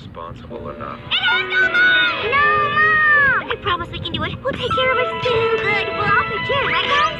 responsible or not. It is no Mom! No more! I promise we can do it. We'll take care of it too good. We'll all be cheering, right guys?